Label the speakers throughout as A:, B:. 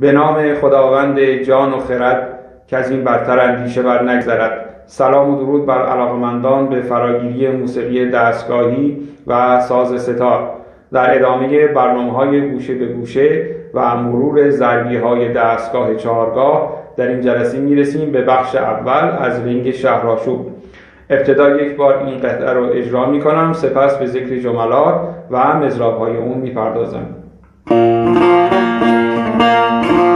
A: به نام خداوند جان و خرد که از این برتر اندیشه بر نگذرد. سلام و درود بر علاقمندان به فراگیری موسیقی دستگاهی و ساز ستار. در ادامه برنامه های گوشه به گوشه و مرور ضربی های دستگاه چهارگاه در این جلسه می‌رسیم به بخش اول از رنگ شهراشوب ابتدا یک بار این قطعه رو اجرا می‌کنم سپس به ذکر جملات و مزراب های اون می‌پردازم. Música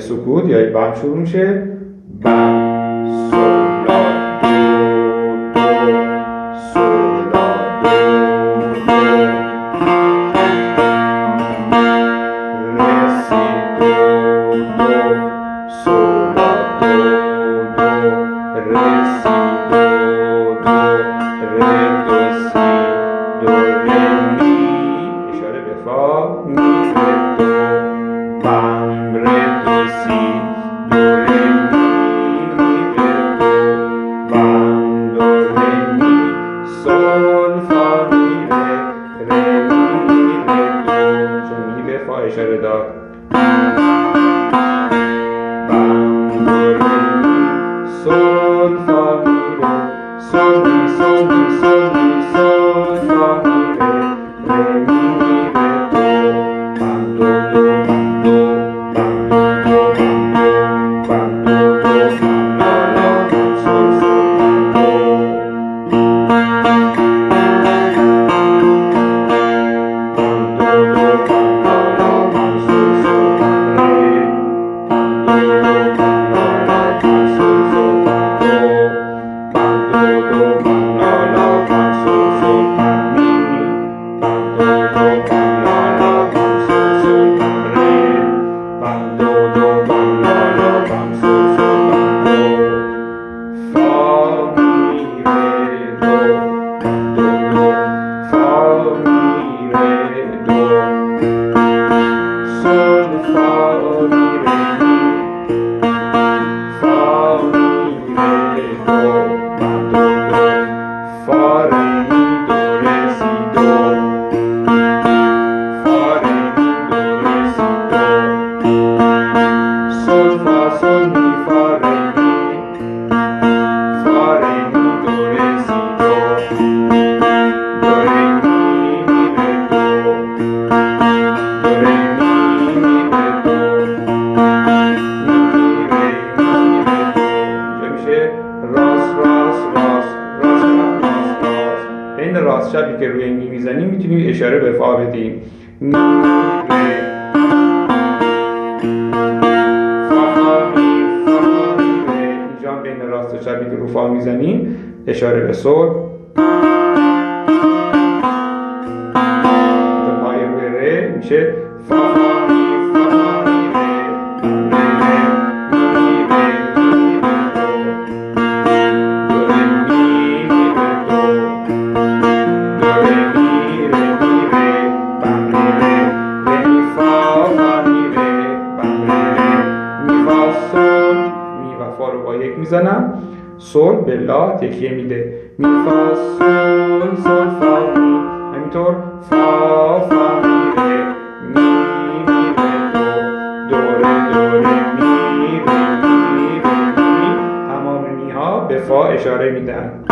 A: سکوت یا بم شروع میشه. بم دول فا می ره ره می ره دو چون می به فا اشاره داد. می‌تونیم اشاره به فا بدیم. می اینجا بین راست و شبید رو فا می‌زنیم. اشاره به سل به پای ره میشه. فا رو با یک می‌زنم. سل به لا تکیه میده. می فا سل سل فا می همینطور فا فا می ره می می ره دو دو ره دو ره می ره می ره می تمام می ها به فا اشاره میدن.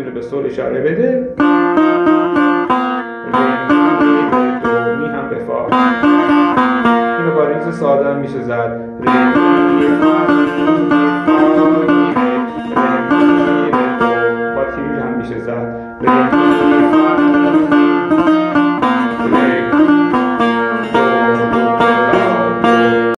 A: می‌تونه به سل اشاره بده. دو می هم به فا اینو با ریز ساده هم میشه زد. ره